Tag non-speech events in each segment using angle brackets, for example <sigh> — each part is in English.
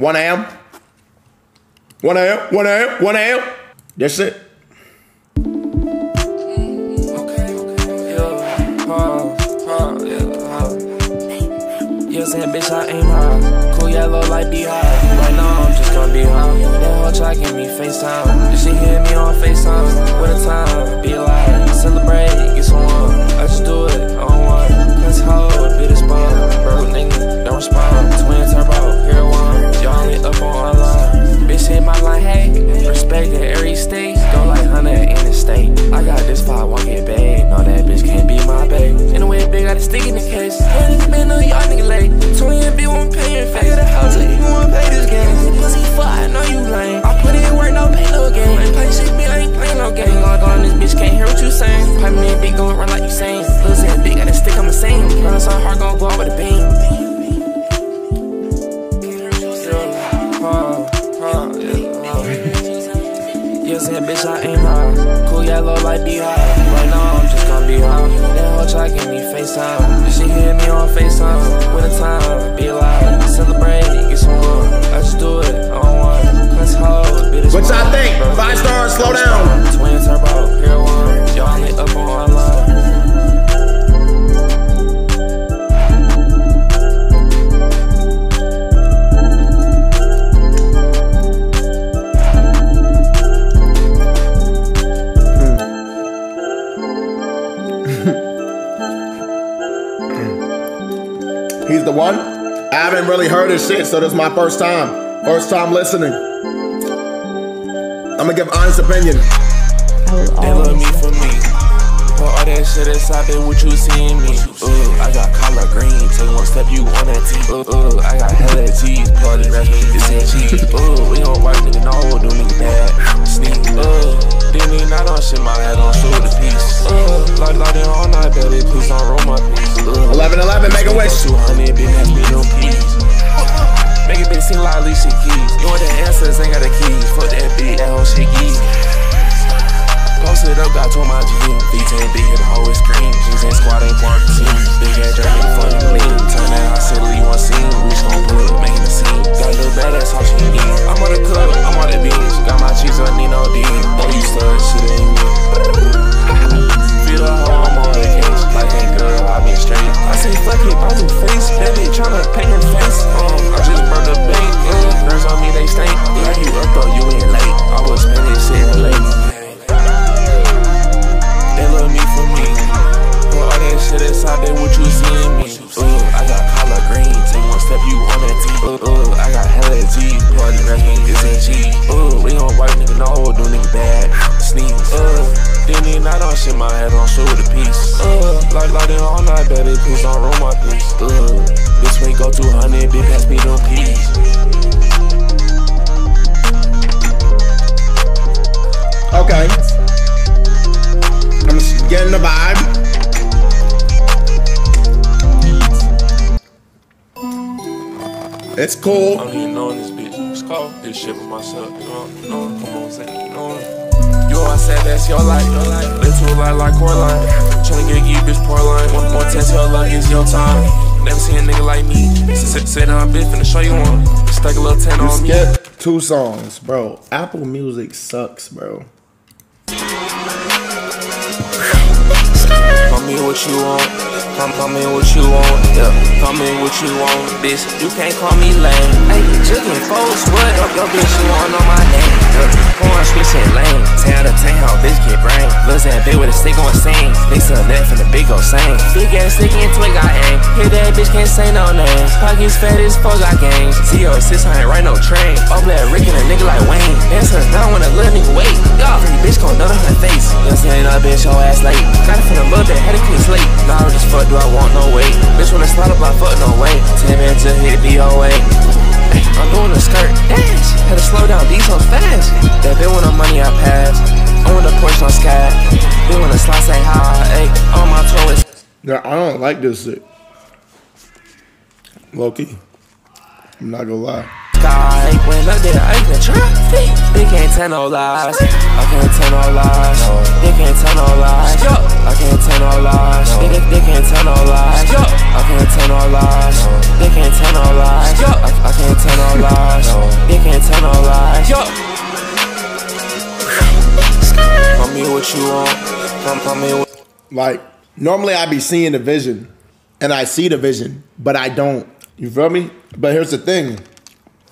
1 a.m. 1 a.m. 1 a.m. 1 a.m. That's it. Saying, bitch, I ain't high. Cool yellow like beehive. Right now, I'm just gonna be high. That hoe try give me FaceTime. She hit me on FaceTime. What a time, be alive. Celebrate, so hard, gon' go out with a beam. Yeah, uh, uh, uh. saying, bitch, I ain't high. Cool yellow like beehive. Right now, I'm just gonna be high. That hoe try give me FaceTime. She hit me on FaceTime. With a time, be alive. Celebrate, get some one. I just do it on one. Cause hoe, bit What y'all think? Five stars, slow down. Twin turbo, here one. Y'all lit up on Really heard his shit, so this is my first time. First time listening. I'm gonna give honest opinion. They love me for me. Put all that shit aside, then what you seeing me? Uh, I got collard green, take one step, you on that T. Uh, uh, I got hella cheese, party rest me, this ain't cheese. Uh, we gon' wipe nigga, no, do nigga bad. Sneak, uh, didn't even not on shit, my head on the piece. Uh, like, like, all night, baby, please don't roll my piece. Uh, 11 11, make a wish. 200, big ass, me no peas. Make it bitch seem like Alicia Keys. You want the answers, ain't got the keys. Fuck that bitch, that whole shit geese. Posted up, got to my G. V10 big, the whole screen. G's and squad ain't team. Big ass nigga, funny lean. Turn that didn't even not on shit, my head on show with a piece. Uh, like, they all night, baby, please don't roll my piece. Uh, this way go 200, big pass me them peas. Okay. I'm getting the vibe. It's cool. I'm hitting on this bitch. It's called this shit for myself. You know, you know, come on, say, you know. All said that's your life. Little life like Coraline. Tryna get you, bitch, poor line. One more test, your luck is your time. Never seen a nigga like me. Sit, sit down, bitch, finna show you one. Stuck a little 10 You on me. skip two songs, bro. Apple Music sucks, bro. Call me what you want. Come, come in what you want. Yeah, come in what you want, bitch. You can't call me lame. Hey, jigging folks, what up, your bitch? You want on the big ass stick and twig, I aim. Hit that bitch, can't say no names. Pockets fat as fuck, got games. CO 600, right no train. All black Rick and a nigga like Wayne. Answer down when a little nigga wait. Y'all, pretty bitch gon' nut on her face. You saying that bitch, your ass late. Got it from the mother, had it clean slate. Nah, just fuck, do I want no weight? Bitch, I slide up, I fuck no way. 10 minutes to hit. Ay, I'm doing a skirt dance. Had to slow down, these hoes fast. That bit when the money I pass. I want the Porsche on sky. Then when the slide say hi, ayy, on my toe is. Yeah, I don't like this shit. Loki. I'm not gonna lie. sky. When up there, I can try. They can't tell no lies. I can't tell no lies. They can't tell no lies. I can't tell no lies. They, they, they can't tell no lies. I can't tell no lies. They can't tell no lies. I, I can't tell no lies. They can't tell no lies. You want. Tell, tell me what. Like normally I be seeing the vision, and I see the vision, but I don't. You feel me? But here's the thing,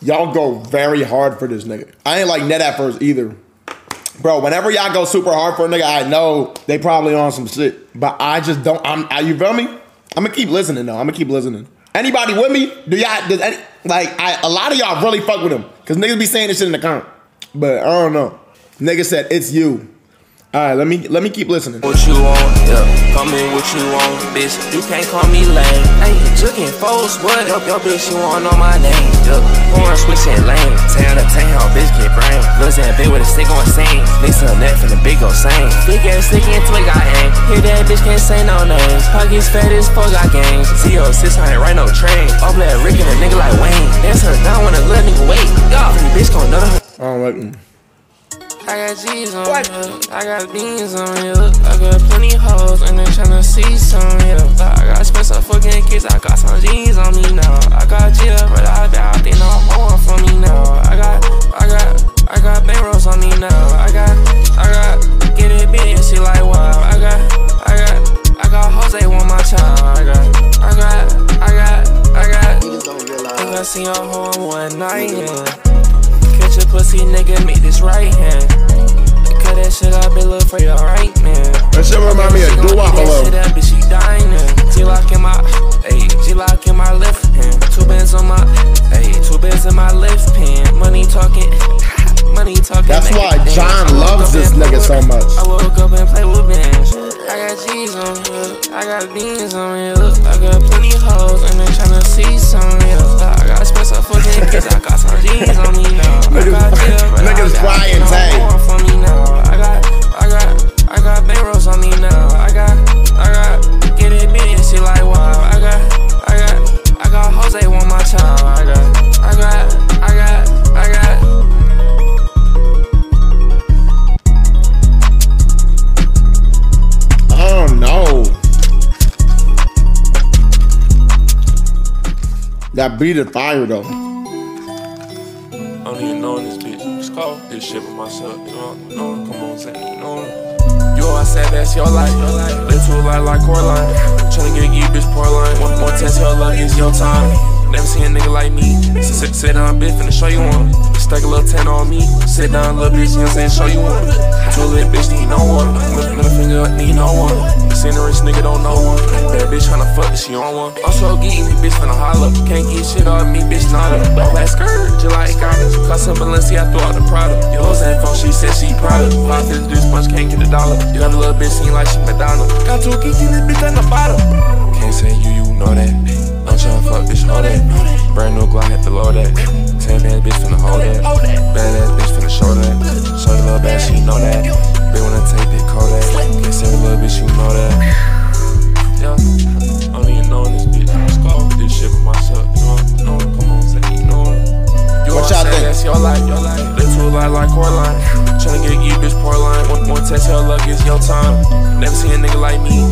y'all go very hard for this nigga. I ain't like net at first either. Bro, whenever y'all go super hard for a nigga, I know they probably on some shit. But I just don't. I'm. I, you feel me? I'm gonna keep listening though. I'm gonna keep listening. Anybody with me? Do y'all? Does any like? I, a lot of y'all really fuck with him because niggas be saying this shit in the comment. But I don't know. Nigga said it's you. All right, let me let me keep listening. What you want, yeah. Call me what you want, bitch. You can't call me lame. Hey, looking folks, what? Yo, yo, bitch, you want know my name, yeah. Horn switching lane. Town to town, bitch, get brain. Looks that big with a stick on same. Mix up neck from the big old same. Big ass stick into it, got hang. Hear that bitch can't say no names. Pockets fat as fuck, got games. CO 600, right no train. All black Rick and a nigga like Wayne. Dance her down when a little nigga wait. Y'all, bitch gon' know her. I don't like him. I got G's on you, I got beans on you. I got plenty hoes and they tryna see some, yeah. I got special fucking kids, I got some G's on me now. I got G but I doubt they know more from me now. I got, I got, I got bankrolls on me now. I got, I got, get it big and she like wow. I got, I got, I got Jose want my child. I got, I got, I got, I got. I got see your home one night, yeah. A pussy nigga, make this right hand. Cut that shit up and look for your right man. That shit remind me of She gon' Dua eat that bitch, she dining. G-lock in my, ayy, G-lock in my left hand. Two bands on my, ayy, two bands in my left hand. Money talking, <laughs> money talking. That's why. John loves this nigga so much. Beat is fire though. I don't even know this bitch. Just call this shit for myself. You know, you know, come on, say, you know. You all said that's your life. Live to a life like Coraline. Tryna get you, bitch, poor line. One more test, your luck is your time. Never seen a nigga like me. Sit, sit down, bitch, finna show you one. Stuck a little 10 on me. Sit down, little bitch, you know what I'm saying? Show you one. Too lit, bitch, need no one. Middle finger, need no one. Seen a rich nigga, don't know one. Bad bitch tryna fuck, she on one. Also, geeky, me, bitch, finna holler. Can't get shit on me, bitch, nada. All that skirt, July garments. Custom Balenciaga, throw out the product. Your hoes ain't phone, she said she. Five fifty this much, can't get a dollar. You got a little bitch, seem like she Madonna. Got two geeky, this bitch at the bottom. Glock, had to load that. Ten band, bitch, finna hold that. Bad ass bitch, finna show that. Show the little bad, she know that. They wanna take that Kodak. Can't say the little bitch, you know that. Yeah, I don't even know this bitch. Just call this shit for myself. You know, know, come on, say, you know. You What y'all think? That's your life, your life. Live to a life like Coraline. Tryna get you, bitch, poor line. One more test, your luck is your time. Never seen a nigga like me.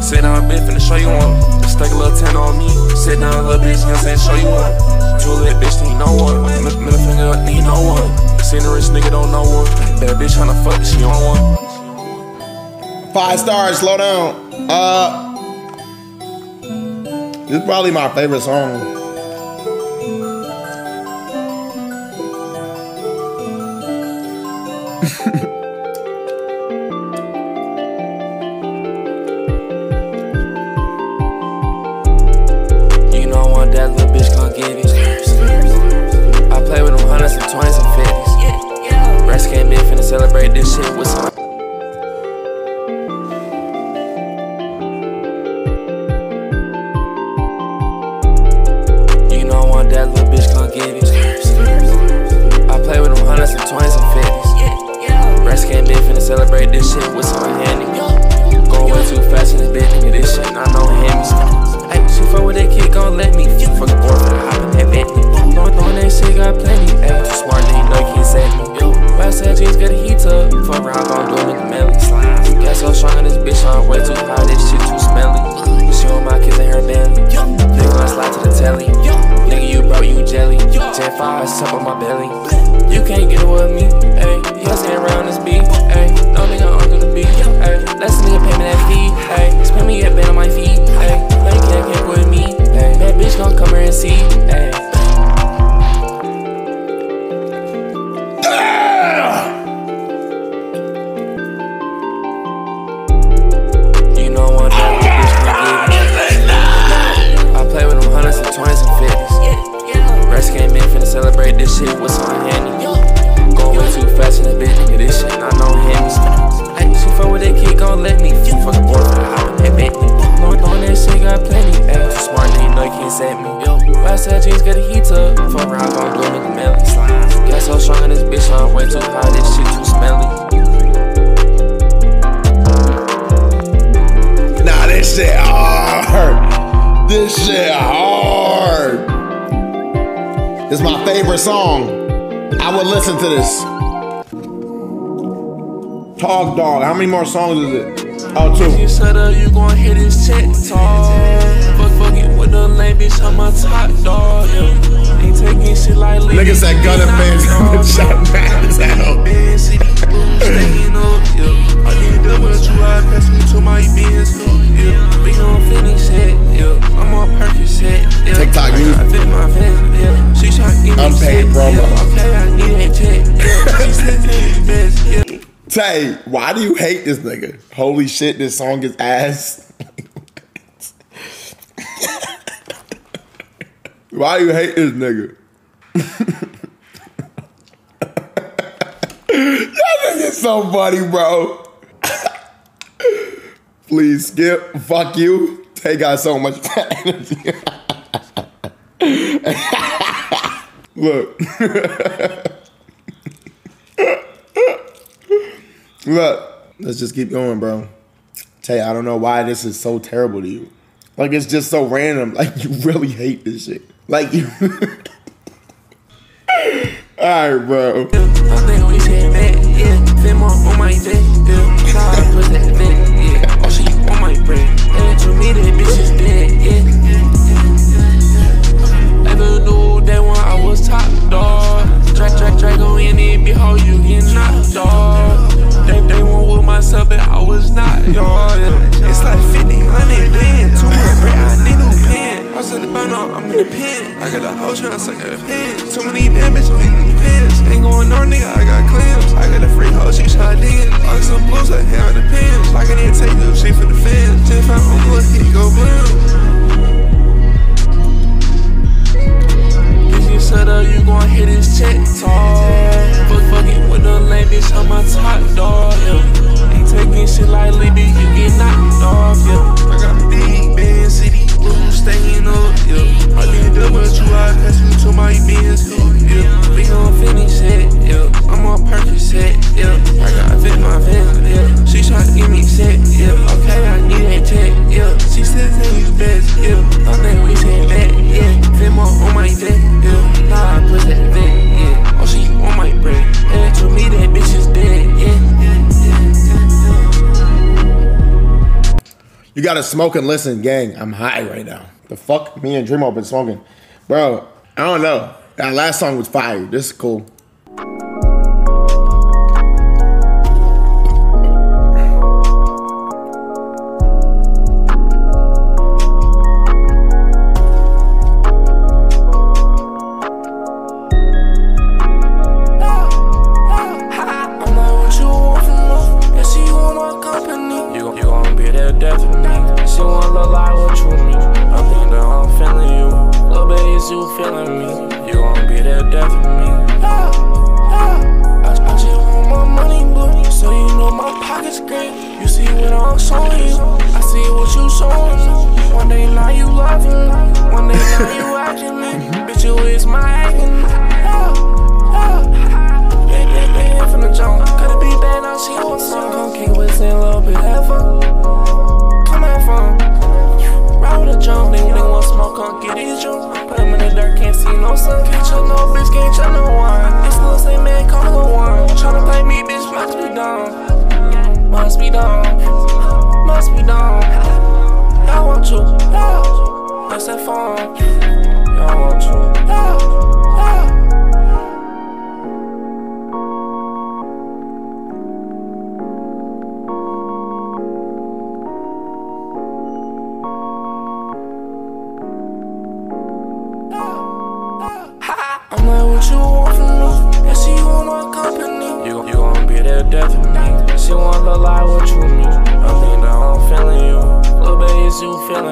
Sit down, bitch, finna show you one. Stuck a little 10 on me. Sit down, little bitch, you know what I'm saying? Show you one. Too lit, bitch, need no one. Mid- Middle finger, need no one. Seen a rich nigga, don't know one. Bad bitch tryna fuck, she on one. Five stars, slow down. Uh This is probably my favorite song. <laughs> get it. I play with them hundreds and twenties and fifties. Rest came in finna celebrate this shit with some. You know I want that little bitch gon' get it. I play with them hundreds and twenties and fifties. Rest came in finna celebrate this shit with some handy. Going too fast in this bitch, nigga. This shit not no Hemis. Hey, she fuck with that kid, gon' let me. Fucking favorite song, I would listen to this. Talk Dog. How many more songs is it? Oh, two. You you gon' hit his. Fuck, fuck it with the lame bitch on my top dog. Yeah. Ain't taking shit like Niggas that gun and fans. <laughs> Shot. Staying up, yeah. I need me to my. Yeah. We gon' finish it on perfect set. Yeah. TikTok music. Unpaid promo. Tay, why do you hate this nigga? Holy shit, this song is ass. <laughs> why do you hate this nigga? <laughs> this is so funny, bro. <laughs> Please skip. Fuck you. They got so much <laughs> energy. Look. Look. Let's just keep going, bro. Tay, I don't know why this is so terrible to you. Like it's just so random. Like you really hate this shit. Like you <laughs> Alright, bro. You gotta smoke and listen, gang. I'm high right now. The fuck? Me and Dreamo been smoking. Bro, I don't know. That last song was fire. This is cool. loving. When they know you watching me, mm-hmm. bitch, you is my agony. Yeah, yeah. They, from the she wants. Come keep a little bit from. Ride with get these. Put them in the dirt, can't see no sun. Can't no bitch, can't no. This same man, no one. Play me, bitch, must be dumb. Must be dumb. Must be dumb.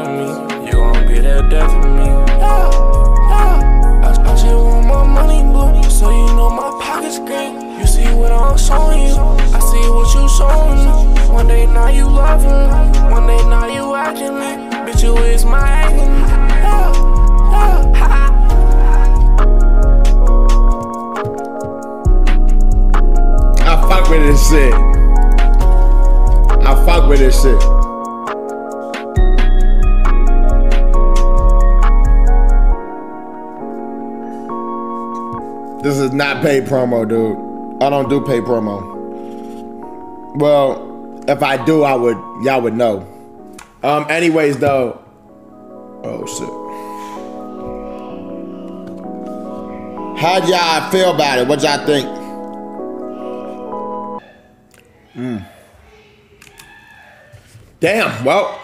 Me? You gon' be death for me. Yeah, yeah. I, I just want my money blue, so you know my pockets green. You see what I'm showing you. I see what you showing me. One day now you loving me. One day now you acting me. Bitch, you is my acting. Yeah, yeah. I fuck with this shit. I fuck with this shit. This is not paid promo, dude. I don't do paid promo. Well, if I do, I would y'all would know. Um, anyways though. Oh shit. How'd y'all feel about it? What y'all think? Damn, well,